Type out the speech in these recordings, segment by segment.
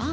Ah.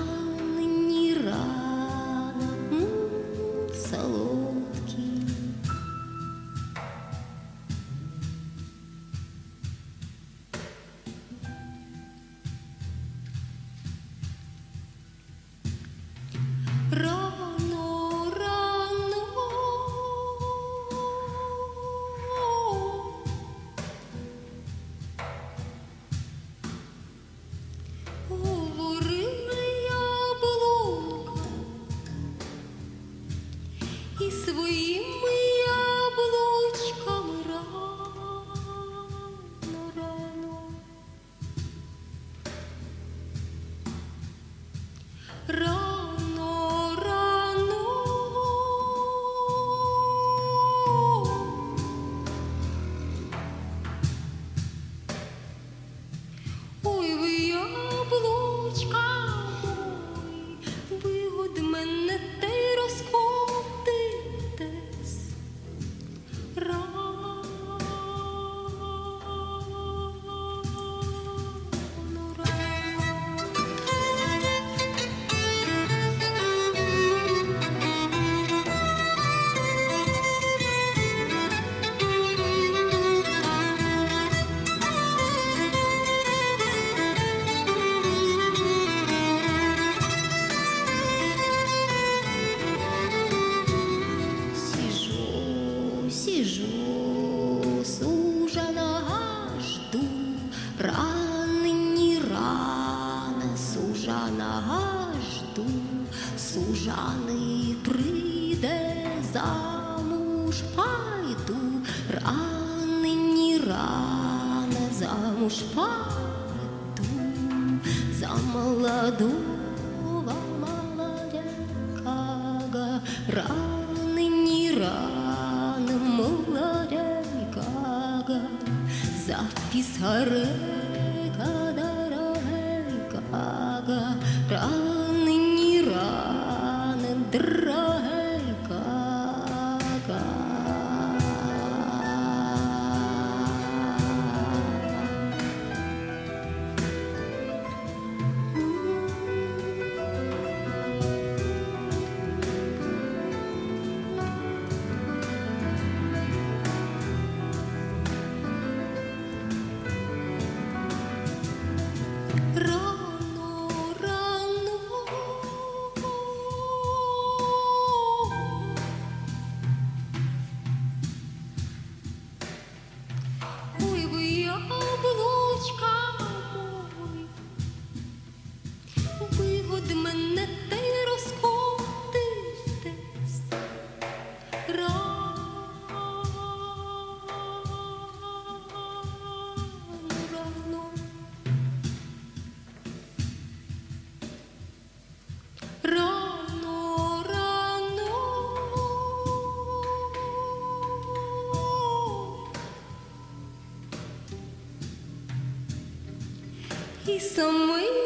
somos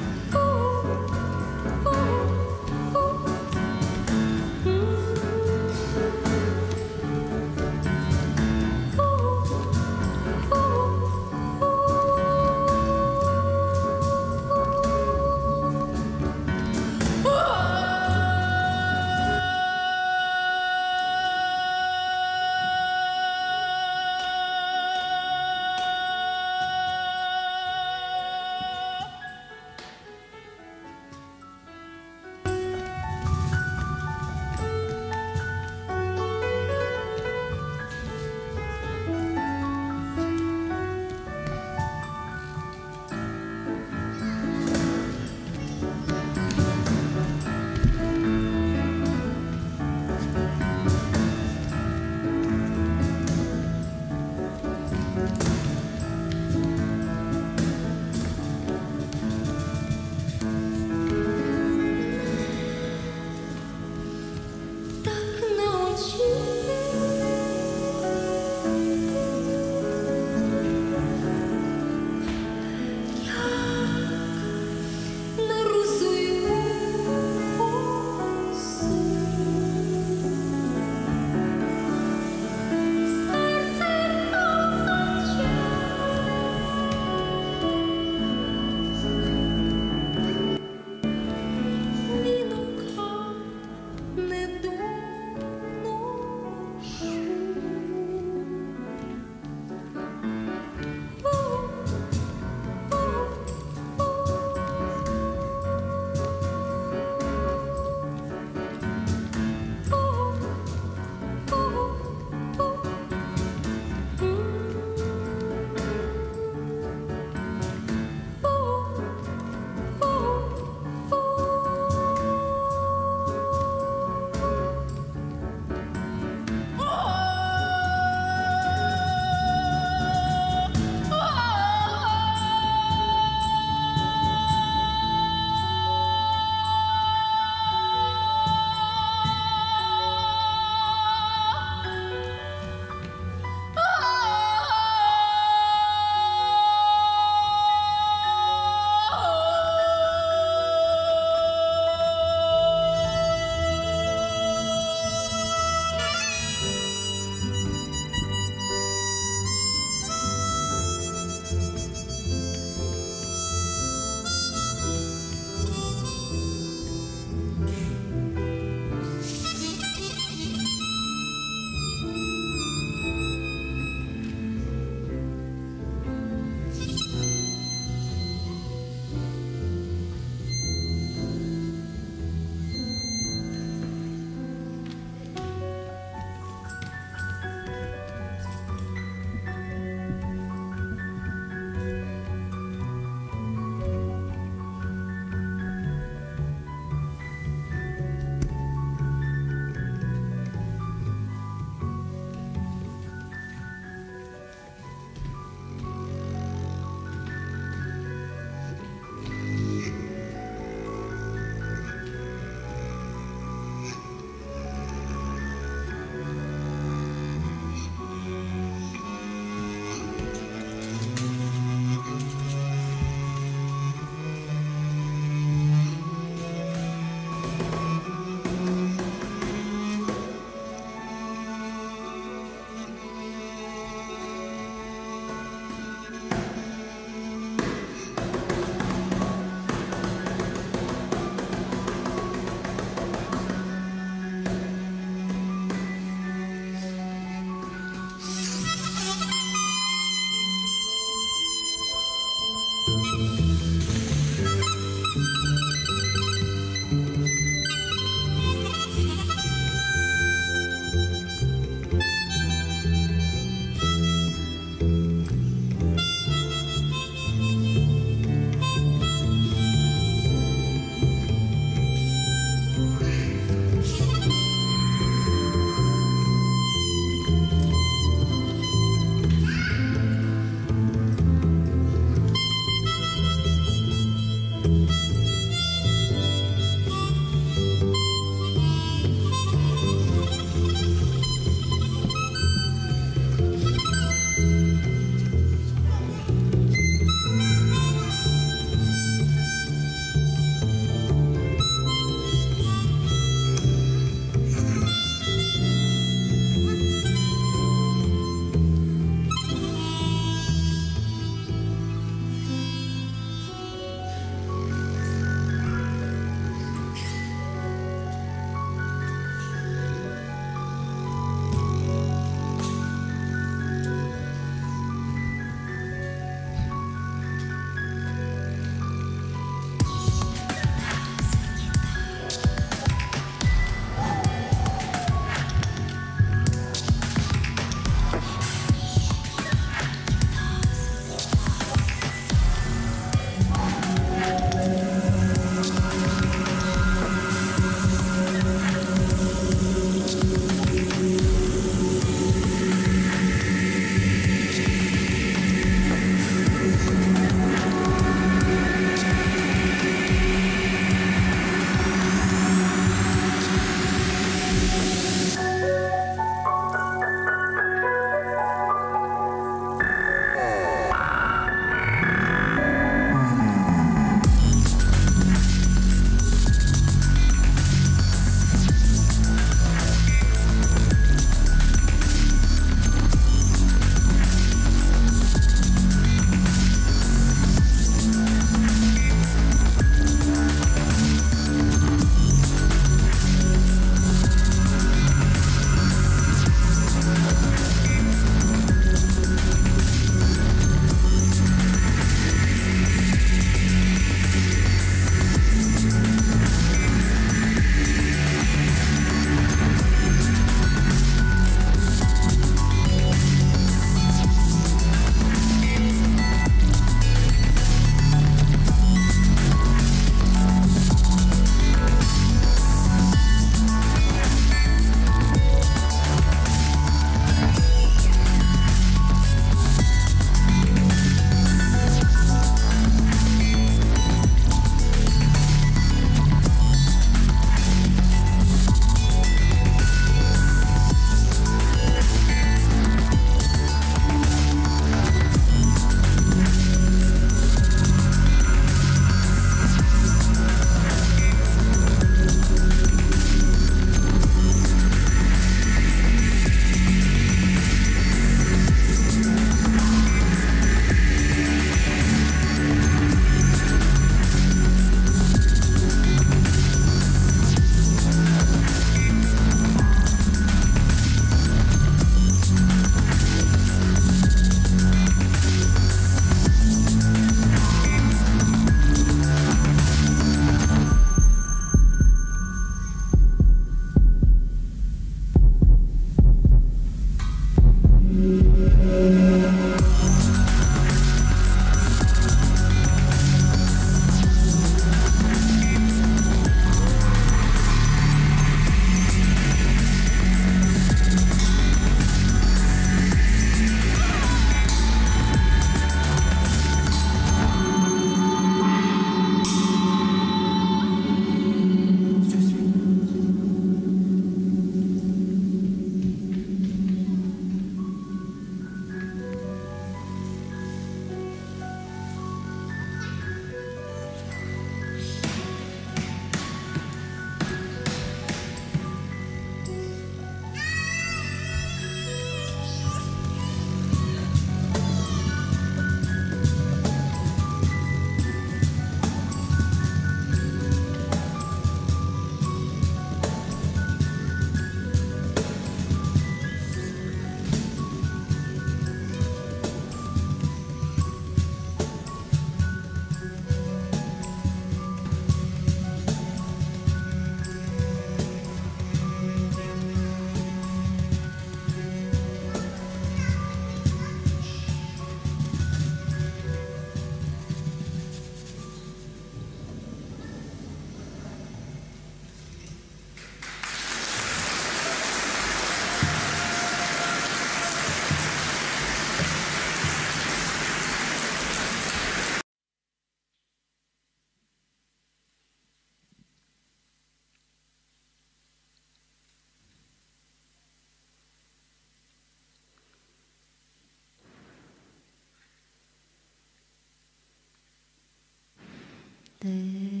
day.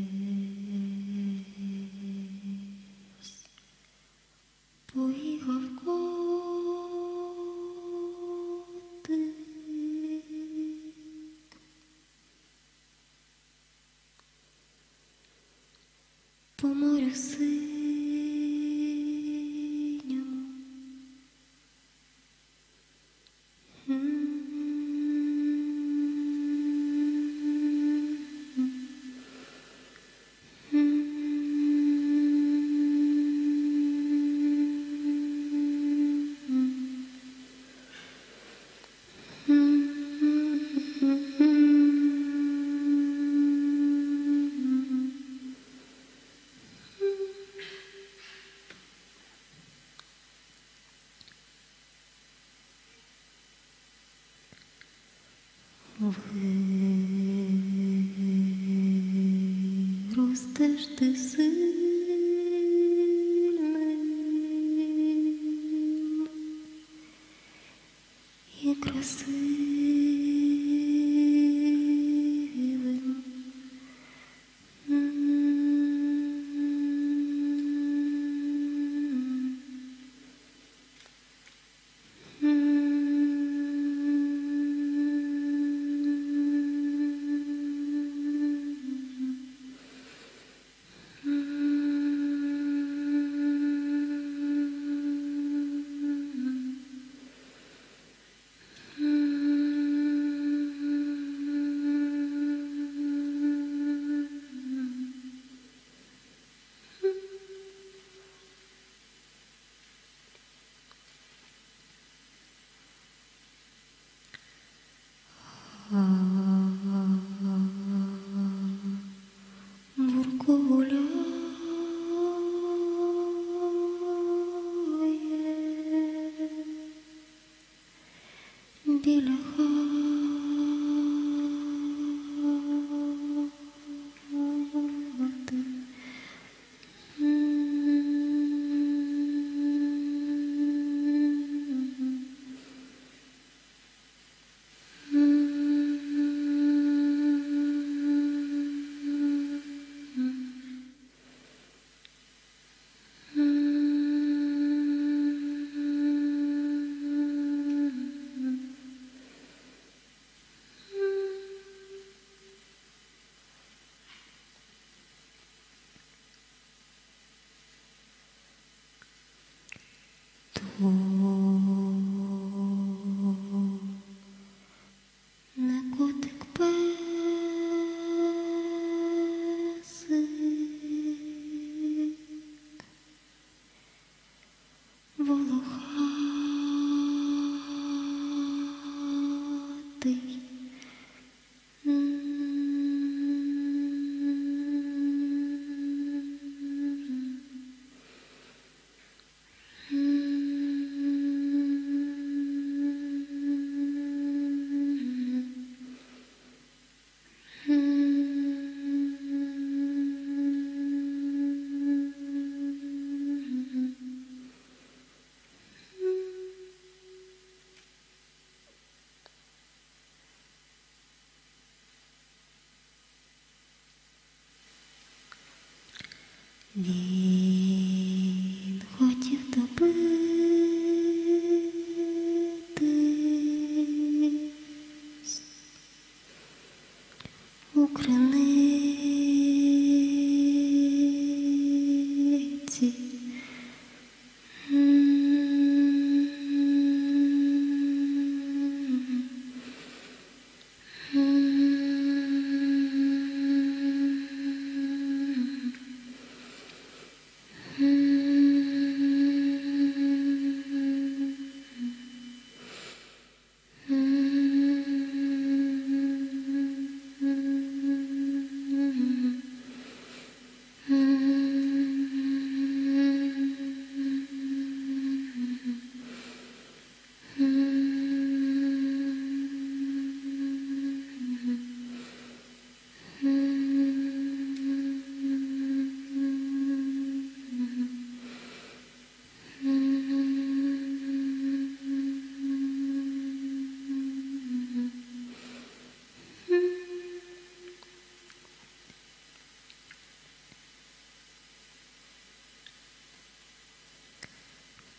你。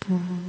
mhm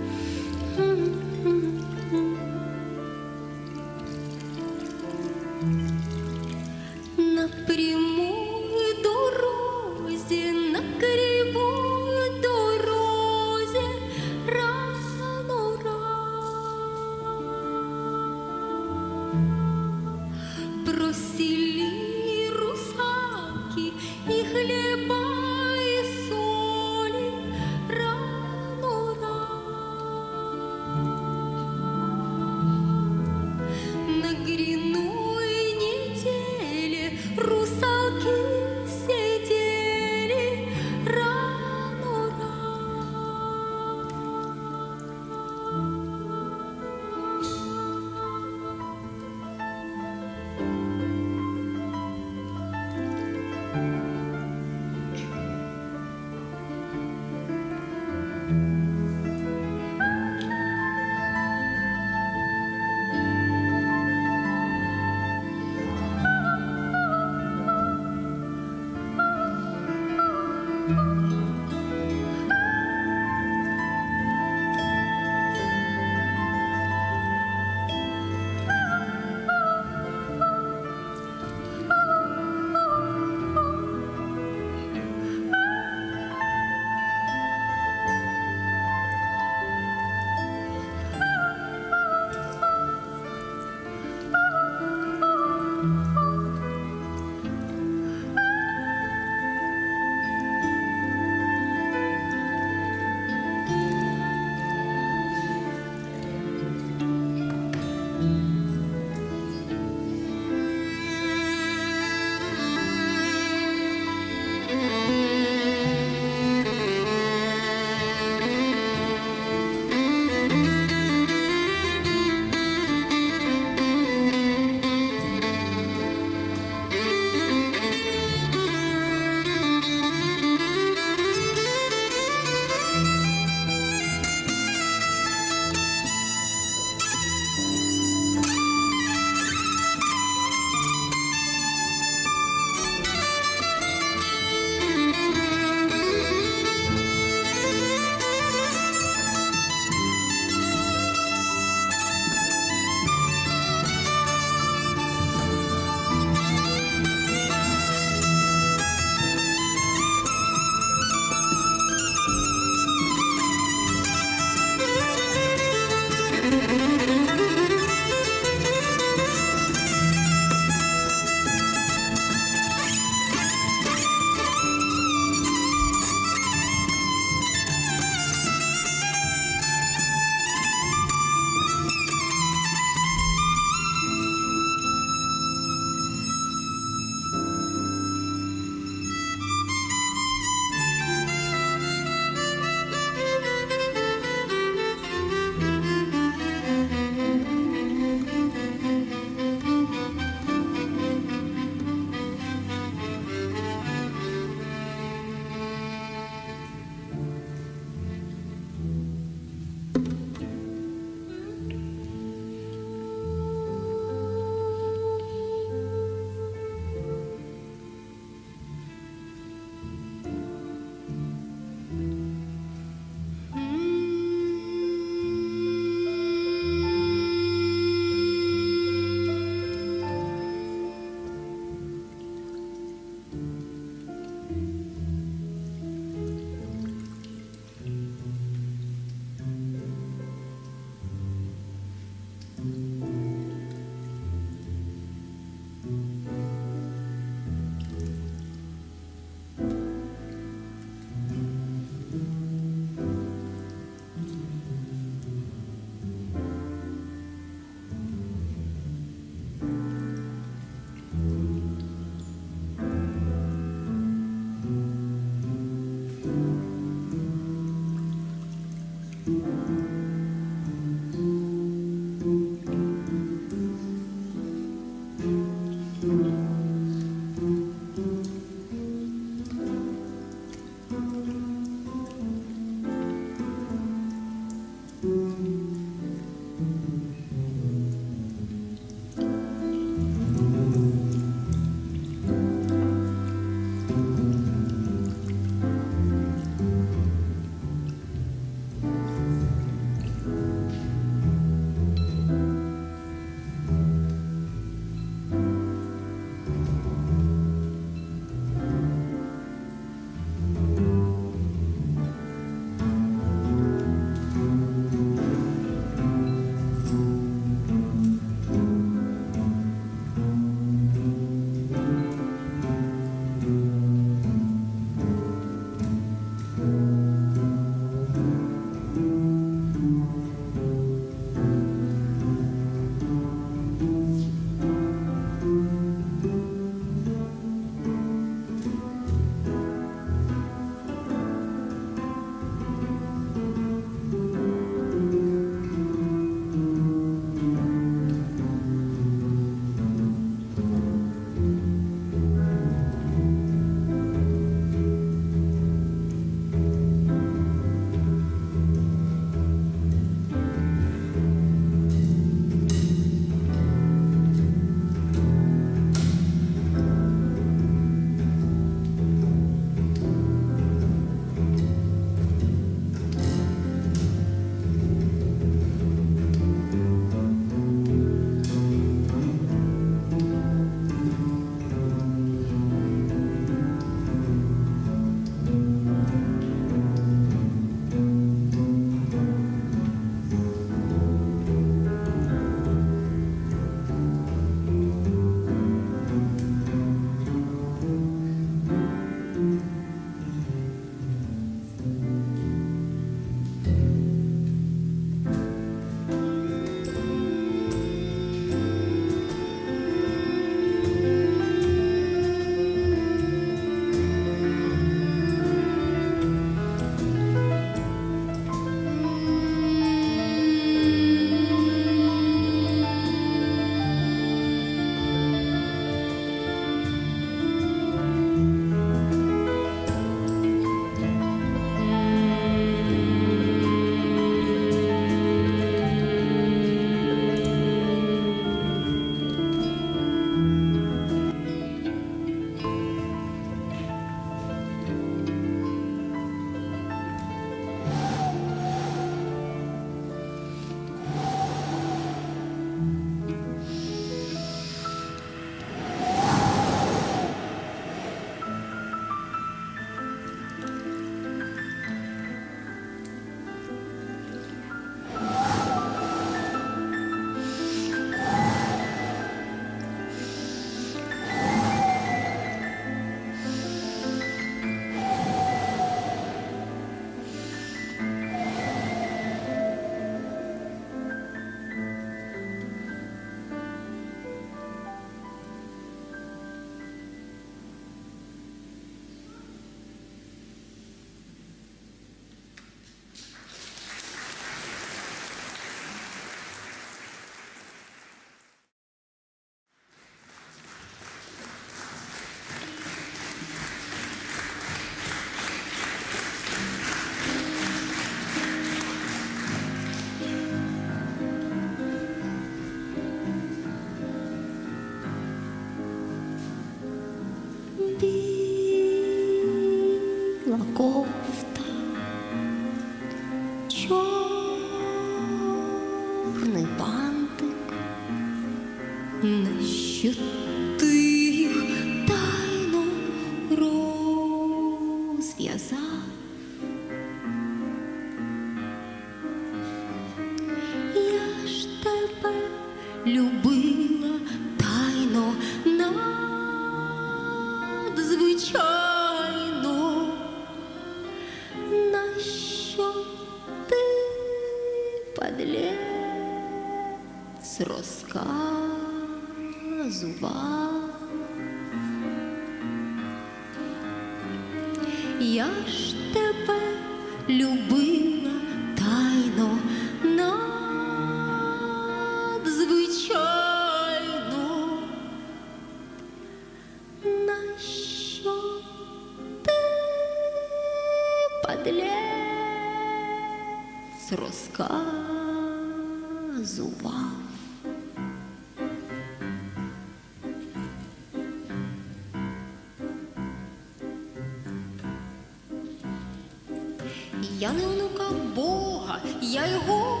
не онука Бога, я його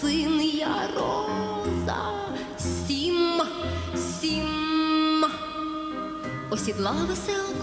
син я роза сім, сім, осідла весела.